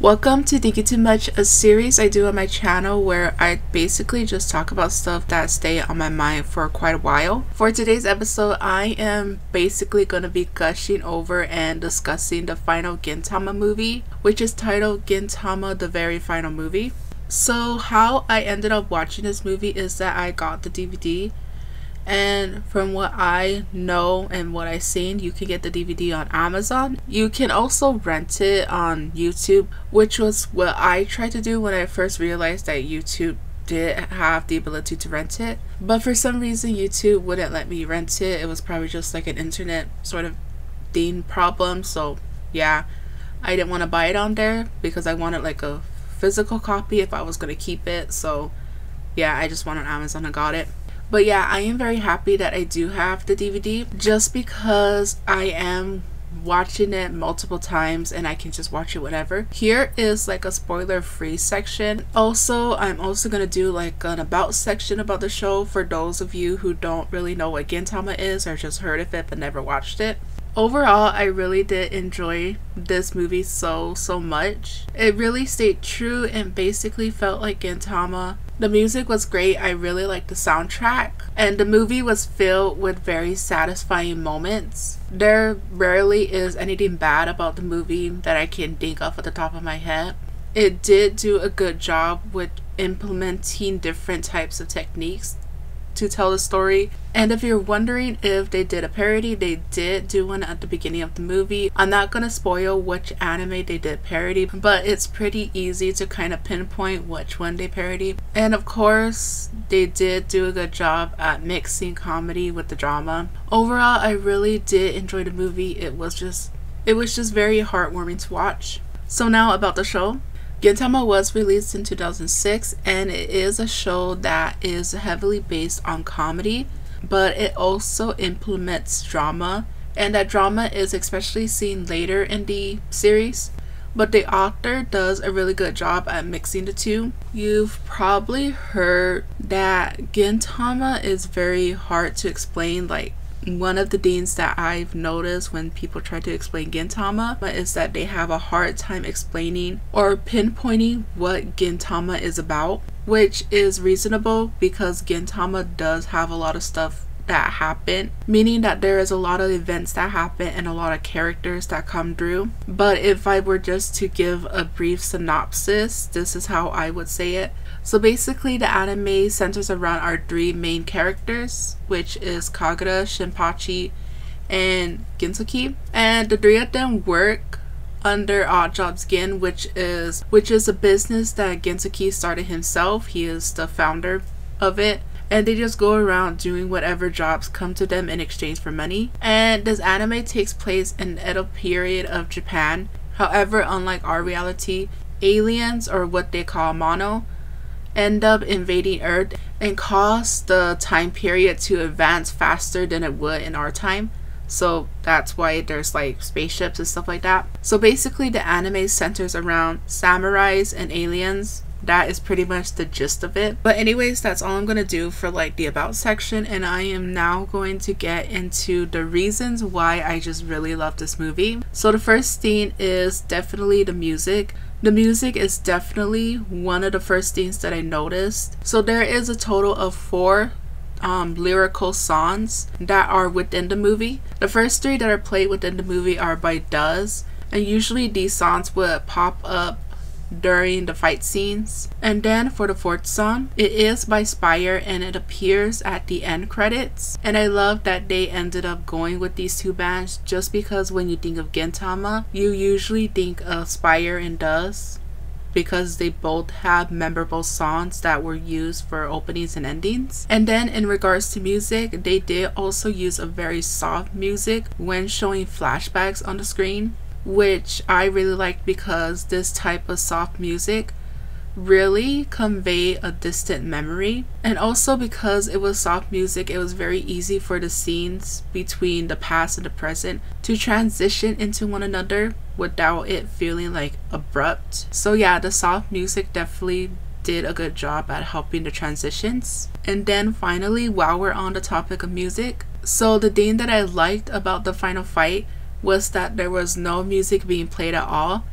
Welcome to Thinking Too Much, a series I do on my channel where I basically just talk about stuff that stay on my mind for quite a while. For today's episode, I am basically going to be gushing over and discussing the final Gintama movie, which is titled Gintama The Very Final Movie. So, how I ended up watching this movie is that I got the DVD and from what I know and what I've seen, you can get the DVD on Amazon. You can also rent it on YouTube, which was what I tried to do when I first realized that YouTube did have the ability to rent it. But for some reason, YouTube wouldn't let me rent it. It was probably just like an internet sort of thing problem. So, yeah, I didn't want to buy it on there because I wanted like a physical copy if I was going to keep it. So, yeah, I just went on Amazon and got it. But yeah, I am very happy that I do have the DVD just because I am watching it multiple times and I can just watch it whenever. Here is like a spoiler free section. Also, I'm also going to do like an about section about the show for those of you who don't really know what Gintama is or just heard of it but never watched it. Overall, I really did enjoy this movie so, so much. It really stayed true and basically felt like Gintama the music was great. I really liked the soundtrack. And the movie was filled with very satisfying moments. There rarely is anything bad about the movie that I can think of at the top of my head. It did do a good job with implementing different types of techniques to tell the story. And if you're wondering if they did a parody, they did do one at the beginning of the movie. I'm not gonna spoil which anime they did parody, but it's pretty easy to kind of pinpoint which one they parody. And of course, they did do a good job at mixing comedy with the drama. Overall, I really did enjoy the movie. It was just it was just very heartwarming to watch. So now about the show. Gintama was released in 2006 and it is a show that is heavily based on comedy, but it also implements drama, and that drama is especially seen later in the series. But the author does a really good job at mixing the two. You've probably heard that Gintama is very hard to explain, like one of the things that I've noticed when people try to explain Gintama is that they have a hard time explaining or pinpointing what Gintama is about, which is reasonable because Gintama does have a lot of stuff that happen, meaning that there is a lot of events that happen and a lot of characters that come through. But if I were just to give a brief synopsis, this is how I would say it. So basically, the anime centers around our three main characters, which is Kagura, Shinpachi, and Gintoki. And the three of them work under Odd Jobs Gin, which is which is a business that Gintoki started himself. He is the founder of it. And they just go around doing whatever jobs come to them in exchange for money. And this anime takes place in the Edo period of Japan. However, unlike our reality, aliens or what they call mono end up invading Earth and cause the time period to advance faster than it would in our time. So that's why there's like spaceships and stuff like that. So basically, the anime centers around samurais and aliens. That is pretty much the gist of it. But, anyways, that's all I'm gonna do for like the about section, and I am now going to get into the reasons why I just really love this movie. So, the first thing is definitely the music. The music is definitely one of the first things that I noticed. So there is a total of four um, lyrical songs that are within the movie. The first three that are played within the movie are by Does, and usually these songs would pop up during the fight scenes. And then for the fourth song, it is by SPYAIR and it appears at the end credits. And I love that they ended up going with these two bands just because when you think of Gintama, you usually think of SPYAIR and Does because they both have memorable songs that were used for openings and endings. And then in regards to music, they did also use a very soft music when showing flashbacks on the screen which I really liked because this type of soft music really convey a distant memory. And also because it was soft music it was very easy for the scenes between the past and the present to transition into one another without it feeling like abrupt. So yeah the soft music definitely did a good job at helping the transitions. And then finally while we're on the topic of music so the thing that i liked about the final fight was that there was no music being played at all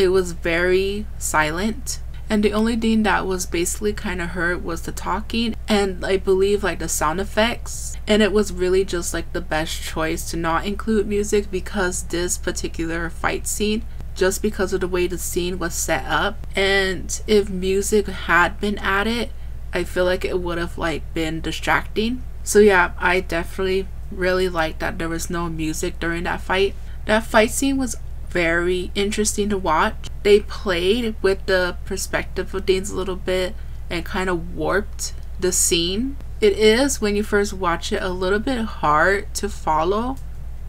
it was very silent. And the only thing that was basically kind of heard was the talking and I believe like the sound effects. And it was really just like the best choice to not include music because this particular fight scene just because of the way the scene was set up. And if music had been added, I feel like it would have like been distracting. So yeah, I definitely really liked that there was no music during that fight. That fight scene was very interesting to watch. They played with the perspective of things a little bit and kind of warped the scene. It is when you first watch it a little bit hard to follow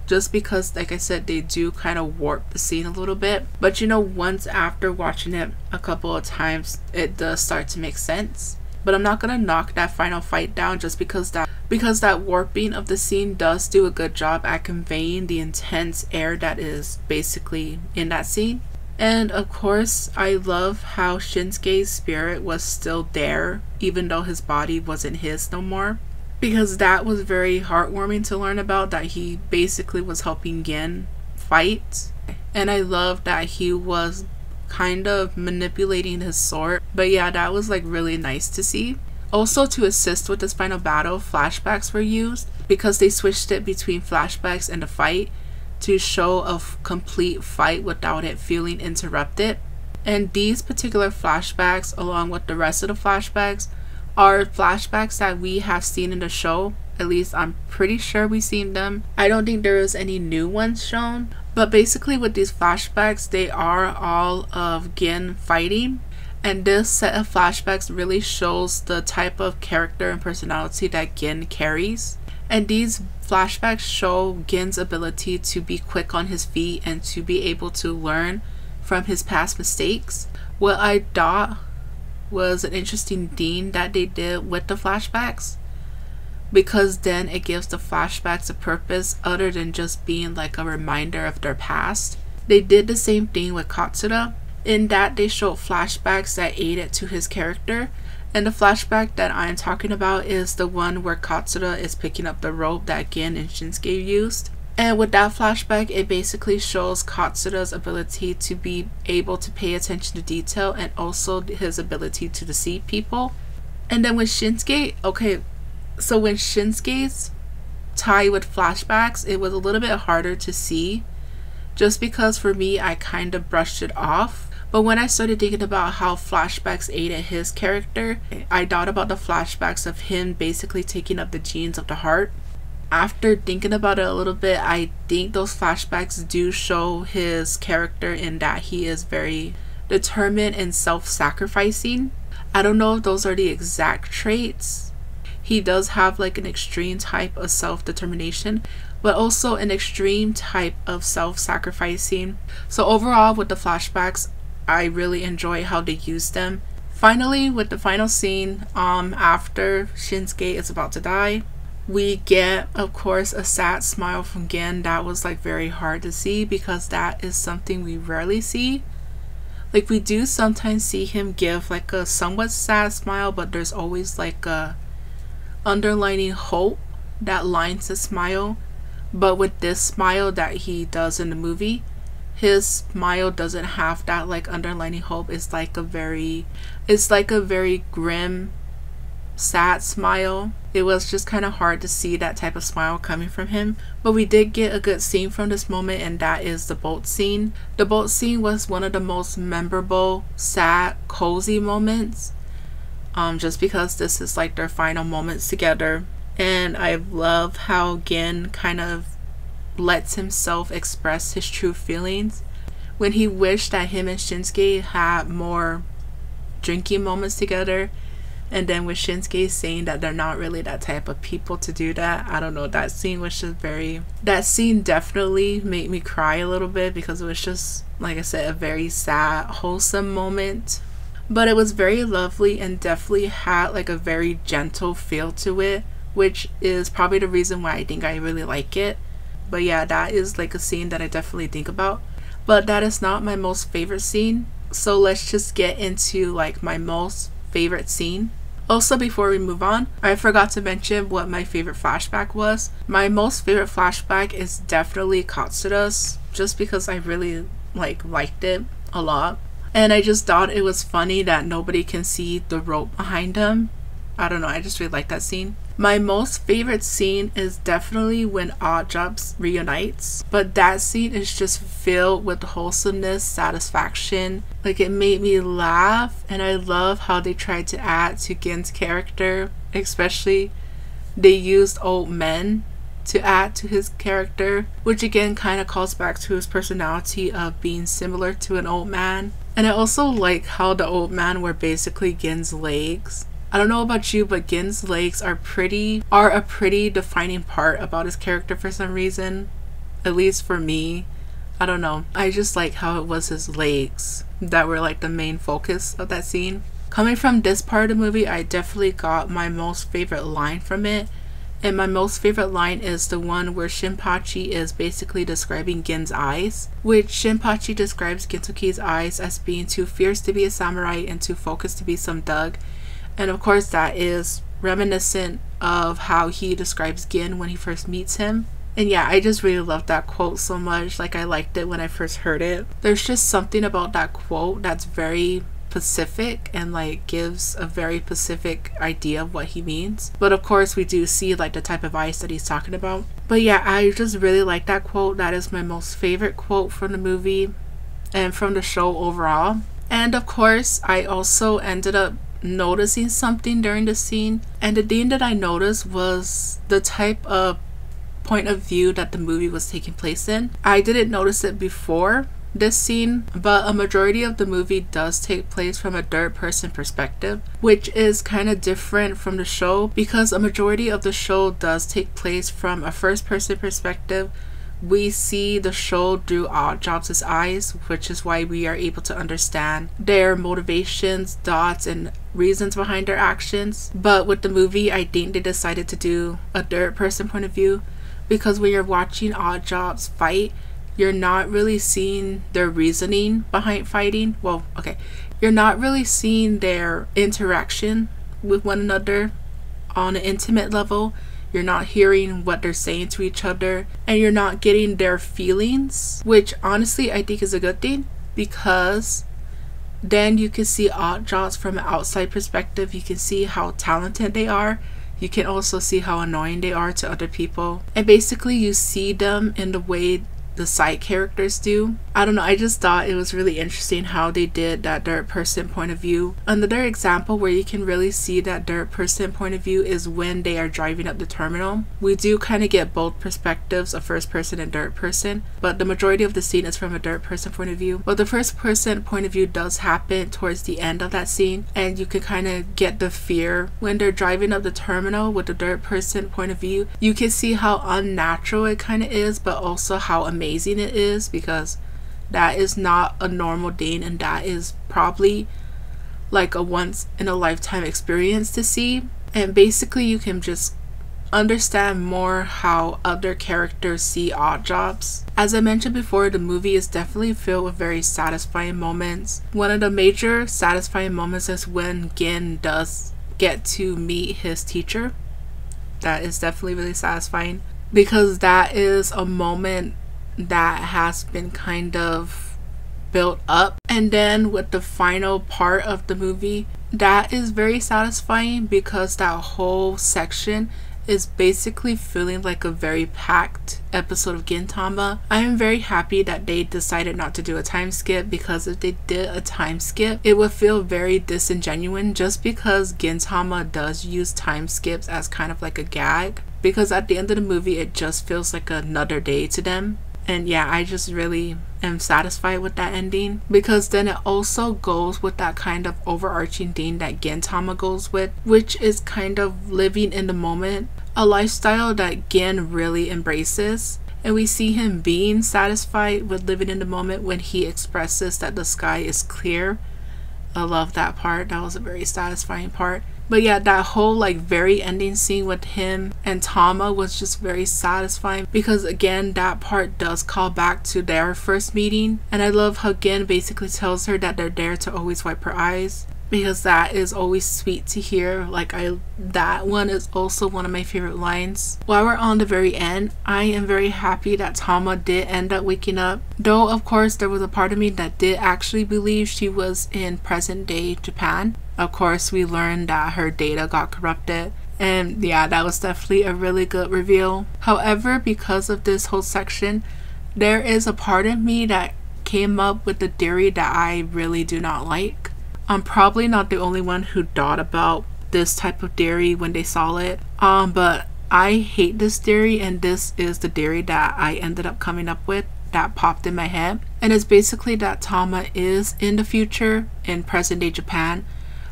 just because like I said they do kind of warp the scene a little bit but you know once after watching it a couple of times it does start to make sense but I'm not gonna knock that final fight down just because that because that warping of the scene does do a good job at conveying the intense air that is basically in that scene. And of course, I love how Shinsuke's spirit was still there even though his body wasn't his no more. Because that was very heartwarming to learn about that he basically was helping Gin fight. And I love that he was kind of manipulating his sword. But yeah, that was like really nice to see. Also, to assist with this final battle, flashbacks were used because they switched it between flashbacks and the fight to show a complete fight without it feeling interrupted. And these particular flashbacks, along with the rest of the flashbacks, are flashbacks that we have seen in the show. At least I'm pretty sure we've seen them. I don't think there is any new ones shown, but basically, with these flashbacks, they are all of Gin fighting. And this set of flashbacks really shows the type of character and personality that Gin carries. And these flashbacks show Gin's ability to be quick on his feet and to be able to learn from his past mistakes. What I thought was an interesting thing that they did with the flashbacks because then it gives the flashbacks a purpose other than just being like a reminder of their past. They did the same thing with Katsura, in that they showed flashbacks that aided to his character. And the flashback that I'm talking about is the one where Katsura is picking up the rope that Gin and Shinsuke used. And with that flashback, it basically shows Katsura's ability to be able to pay attention to detail and also his ability to deceive people. And then with Shinsuke, okay, so when Shinsuke's tie with flashbacks, it was a little bit harder to see just because for me, I kind of brushed it off. But when I started thinking about how flashbacks aided his character, I thought about the flashbacks of him basically taking up the genes of the heart. After thinking about it a little bit, I think those flashbacks do show his character in that he is very determined and self sacrificing. I don't know if those are the exact traits, he does have like an extreme type of self determination, but also an extreme type of self sacrificing. So, overall, with the flashbacks, I really enjoy how they use them. Finally, with the final scene, um, after Shinsuke is about to die, we get, of course, a sad smile from Gin. That was like very hard to see because that is something we rarely see. Like, we do sometimes see him give like a somewhat sad smile, but there's always like a underlining hope that lines his smile. But with this smile that he does in the movie, his smile doesn't have that like underlining hope. It's like a very it's like a very grim sad smile. It was just kind of hard to see that type of smile coming from him. But we did get a good scene from this moment, and that is the boat scene. The boat scene was one of the most memorable, sad, cozy moments um, just because this is like their final moments together. And I love how Gin kind of lets himself express his true feelings. When he wished that him and Shinsuke had more drinking moments together, and then with Shinsuke saying that they're not really that type of people to do that, I don't know. That scene was just very. That scene definitely made me cry a little bit because it was just, like I said, a very sad, wholesome moment but it was very lovely and definitely had like a very gentle feel to it which is probably the reason why I think I really like it. But yeah that is like a scene that I definitely think about. But that is not my most favorite scene. So let's just get into like my most favorite scene. Also before we move on I forgot to mention what my favorite flashback was. My most favorite flashback is definitely Katsura's just because I really like liked it a lot. And I just thought it was funny that nobody can see the rope behind him. I don't know, I just really like that scene. My most favorite scene is definitely when Oddjobs reunites, but that scene is just filled with wholesomeness, satisfaction. Like it made me laugh, and I love how they tried to add to Gin's character, especially they used old men to add to his character, which again kind of calls back to his personality of being similar to an old man. And I also like how the old man were basically Gin's legs. I don't know about you, but Gin's legs are pretty are a pretty defining part about his character for some reason. At least for me. I don't know. I just like how it was his legs that were like the main focus of that scene. Coming from this part of the movie, I definitely got my most favorite line from it. And my most favorite line is the one where Shinpachi is basically describing Gin's eyes, which Shinpachi describes Gintoki's eyes as being too fierce to be a samurai and too focused to be some thug. And of course, that is reminiscent of how he describes Gin when he first meets him. And yeah, I just really love that quote so much. Like, I liked it when I first heard it. There's just something about that quote that's very Pacific and like gives a very specific idea of what he means. But of course, we do see like the type of ice that he's talking about. But yeah, I just really like that quote. That is my most favorite quote from the movie and from the show overall. And of course, I also ended up noticing something during the scene. And the thing that I noticed was the type of point of view that the movie was taking place in. I didn't notice it before this scene, but a majority of the movie does take place from a third person perspective, which is kind of different from the show because a majority of the show does take place from a first person perspective we see the show through Oddjobs' eyes, which is why we are able to understand their motivations, thoughts, and reasons behind their actions. But with the movie, I think they decided to do a third person point of view because when you're watching Oddjobs fight, you're not really seeing their reasoning behind fighting. Well, okay, you're not really seeing their interaction with one another on an intimate level you're not hearing what they're saying to each other, and you're not getting their feelings, which honestly I think is a good thing because then you can see Oddjobs from an outside perspective. You can see how talented they are. You can also see how annoying they are to other people. And basically, you see them in the way the side characters do. I don't know, I just thought it was really interesting how they did that third person point of view. Another example where you can really see that third person point of view is when they are driving up the terminal. We do kind of get both perspectives of first person and third person, but the majority of the scene is from a third person point of view. But the first person point of view does happen towards the end of that scene, and you can kind of get the fear when they're driving up the terminal with the third person point of view. You can see how unnatural it kind of is, but also how amazing amazing it is because that is not a normal thing and that is probably like a once in a lifetime experience to see and basically you can just understand more how other characters see odd jobs. As I mentioned before, the movie is definitely filled with very satisfying moments. One of the major satisfying moments is when Gin does get to meet his teacher. That is definitely really satisfying because that is a moment that has been kind of built up. And then with the final part of the movie, that is very satisfying because that whole section is basically feeling like a very packed episode of Gintama. I am very happy that they decided not to do a time skip because if they did a time skip, it would feel very disingenuous just because Gintama does use time skips as kind of like a gag. Because at the end of the movie, it just feels like another day to them. And yeah, I just really am satisfied with that ending because then it also goes with that kind of overarching theme that Gintama goes with, which is kind of living in the moment, a lifestyle that Gin really embraces. And we see him being satisfied with living in the moment when he expresses that the sky is clear. I love that part. That was a very satisfying part. But yeah, that whole like very ending scene with him and Tama was just very satisfying because again, that part does call back to their first meeting. And I love how Gin basically tells her that they're there to always wipe her eyes. Because that is always sweet to hear. Like I that one is also one of my favorite lines. While we're on the very end, I am very happy that Tama did end up waking up. Though of course there was a part of me that did actually believe she was in present day Japan. Of course we learned that her data got corrupted. And yeah, that was definitely a really good reveal. However, because of this whole section, there is a part of me that came up with the theory that I really do not like. I'm probably not the only one who thought about this type of theory when they saw it. Um, but I hate this theory, and this is the theory that I ended up coming up with that popped in my head. And it's basically that Tama is in the future in present day Japan.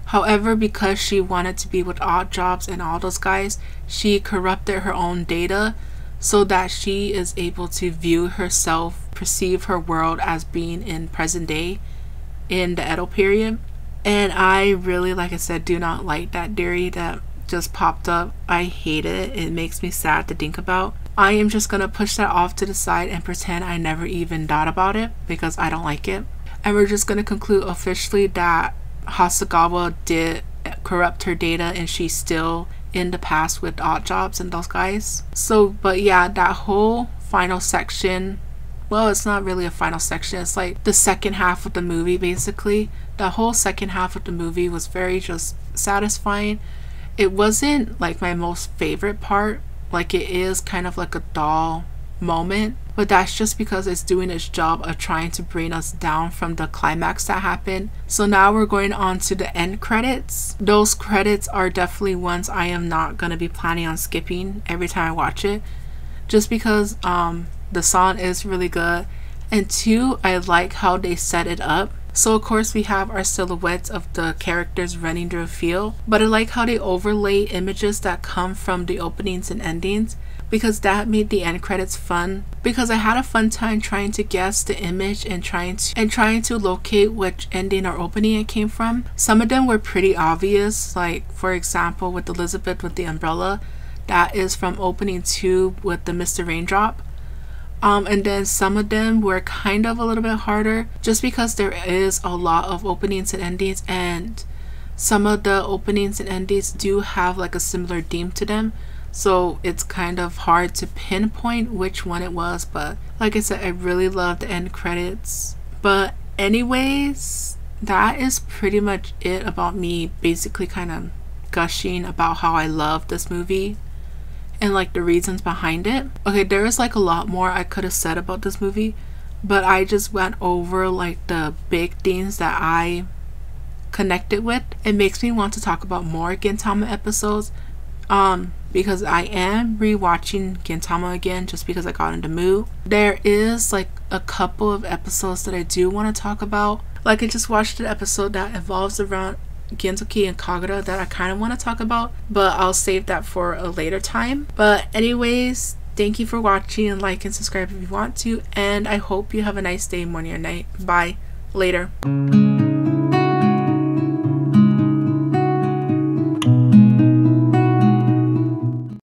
However, because she wanted to be with Odd Jobs and all those guys, she corrupted her own data so that she is able to view herself, perceive her world as being in present day in the Edo period. And I really, like I said, do not like that theory that just popped up. I hate it. It makes me sad to think about. I am just going to push that off to the side and pretend I never even thought about it because I don't like it. And we're just going to conclude officially that Hasegawa did corrupt her data and she's still in the past with odd jobs and those guys. So, but yeah, that whole final section well, it's not really a final section. It's like the second half of the movie, basically. The whole second half of the movie was very just satisfying. It wasn't like my most favorite part. Like it is kind of like a dull moment, but that's just because it's doing its job of trying to bring us down from the climax that happened. So now we're going on to the end credits. Those credits are definitely ones I am not going to be planning on skipping every time I watch it just because um the song is really good. And two, I like how they set it up. So of course we have our silhouettes of the characters running through a field, but I like how they overlay images that come from the openings and endings because that made the end credits fun because I had a fun time trying to guess the image and trying to and trying to locate which ending or opening it came from. Some of them were pretty obvious, like for example with Elizabeth with the umbrella, that is from opening 2 with the Mr. Raindrop. Um, and then some of them were kind of a little bit harder just because there is a lot of openings and endings and some of the openings and endings do have like a similar theme to them. So it's kind of hard to pinpoint which one it was but like i said i really love the end credits. But anyways that is pretty much it about me basically kind of gushing about how i love this movie and like the reasons behind it. Okay, there is like a lot more I could have said about this movie, but I just went over like the big themes that I connected with. It makes me want to talk about more Gintama episodes um because I am rewatching Gintama again just because I got in the mood. There is like a couple of episodes that I do want to talk about. Like I just watched an episode that evolves around Gintoki and Kagura that I kind of want to talk about, but I'll save that for a later time. But anyways, thank you for watching and like and subscribe if you want to, and I hope you have a nice day, morning or night. Bye. Later.